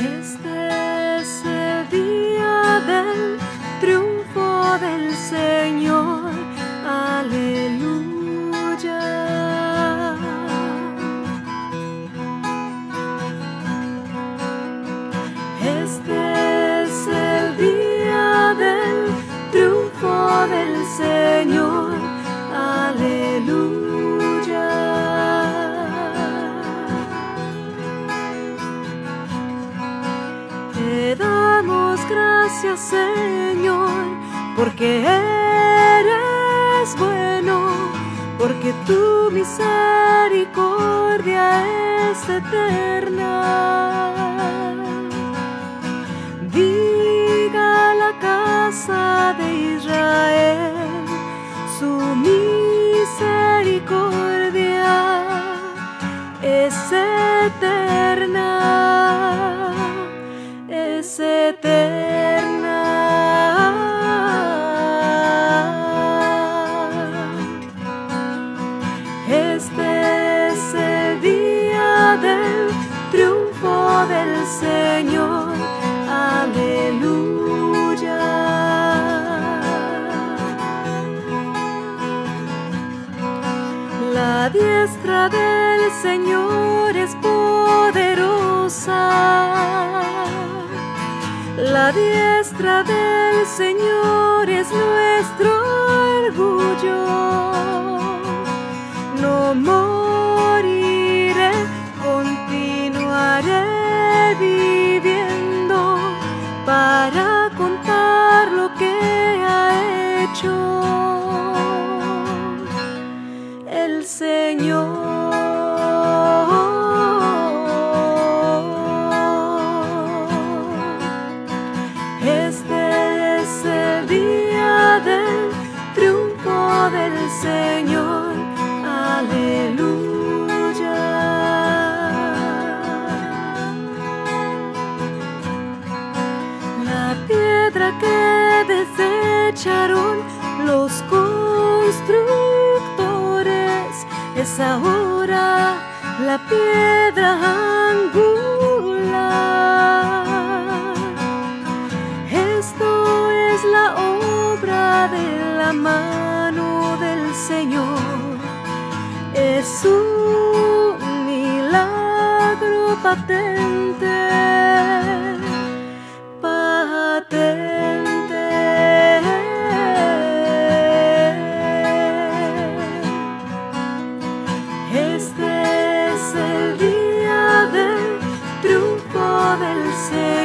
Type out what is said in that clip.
Este es el día del triunfo del Señor. Aleluya. Este es el día del triunfo del Señor. Gracias Señor, porque eres bueno, porque tu misericordia es eterna. Diga la casa de Israel su misericordia es eterna, es eterna. La diestra del Señor es poderosa. La diestra del Señor es nuestro orgullo. No moriré, continuaré viviendo para contar lo que ha hecho Señor. Aleluya. La piedra que desecharon los constructores es ahora la piedra angular. Esto es la obra de la mano Es un milagro patente. Patente. Este es el día del triunfo del Señor.